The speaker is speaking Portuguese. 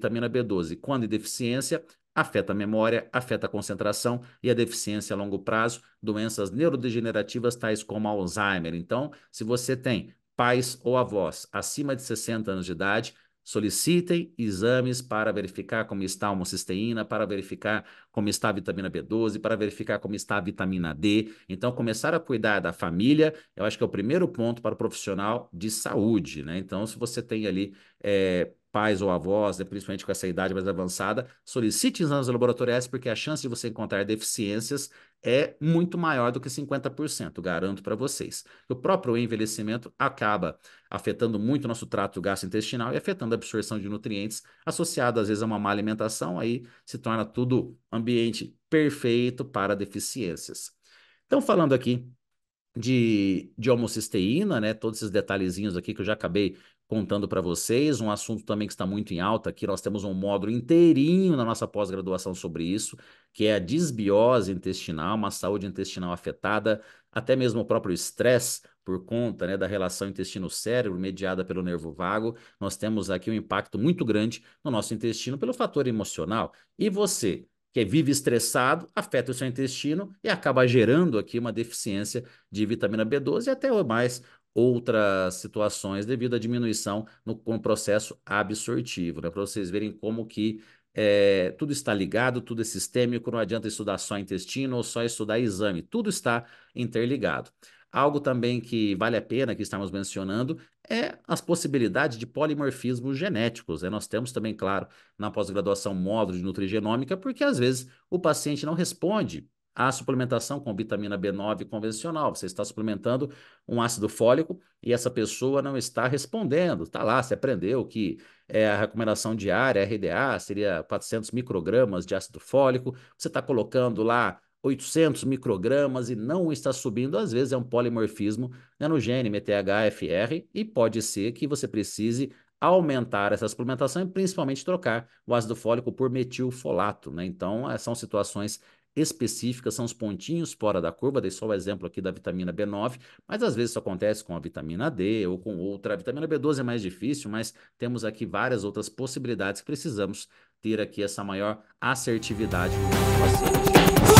vitamina B12, quando em deficiência, afeta a memória, afeta a concentração e a deficiência a longo prazo, doenças neurodegenerativas tais como Alzheimer. Então, se você tem pais ou avós acima de 60 anos de idade, Solicitem exames para verificar como está a homocisteína, para verificar como está a vitamina B12, para verificar como está a vitamina D. Então, começar a cuidar da família, eu acho que é o primeiro ponto para o profissional de saúde, né? Então, se você tem ali é, pais ou avós, né, principalmente com essa idade mais avançada, solicite exames laboratoriais, porque a chance de você encontrar deficiências é muito maior do que 50%, garanto para vocês. O próprio envelhecimento acaba afetando muito o nosso trato gastrointestinal e afetando a absorção de nutrientes, associado às vezes a uma má alimentação, aí se torna tudo ambiente perfeito para deficiências. Então, falando aqui de, de homocisteína, né? Todos esses detalhezinhos aqui que eu já acabei contando para vocês. Um assunto também que está muito em alta aqui, nós temos um módulo inteirinho na nossa pós-graduação sobre isso, que é a disbiose intestinal, uma saúde intestinal afetada, até mesmo o próprio estresse por conta né, da relação intestino-cérebro mediada pelo nervo vago. Nós temos aqui um impacto muito grande no nosso intestino pelo fator emocional. E você? Que vive estressado, afeta o seu intestino e acaba gerando aqui uma deficiência de vitamina B12 e até mais outras situações devido à diminuição no, no processo absortivo, né? Para vocês verem como que é, tudo está ligado, tudo é sistêmico, não adianta estudar só intestino ou só estudar exame, tudo está interligado. Algo também que vale a pena que estamos mencionando é as possibilidades de polimorfismos genéticos. Né? Nós temos também, claro, na pós-graduação módulo de nutrigenômica, porque às vezes o paciente não responde a suplementação com vitamina B9 convencional. Você está suplementando um ácido fólico e essa pessoa não está respondendo. Está lá, você aprendeu que é, a recomendação diária, RDA, seria 400 microgramas de ácido fólico. Você está colocando lá 800 microgramas e não está subindo, às vezes é um polimorfismo né, no gene MTHFR e pode ser que você precise aumentar essa suplementação e principalmente trocar o ácido fólico por metilfolato. Né? Então, são situações específicas, são os pontinhos fora da curva, dei só o exemplo aqui da vitamina B9, mas às vezes isso acontece com a vitamina D ou com outra. A vitamina B12 é mais difícil, mas temos aqui várias outras possibilidades que precisamos ter aqui essa maior assertividade com o nosso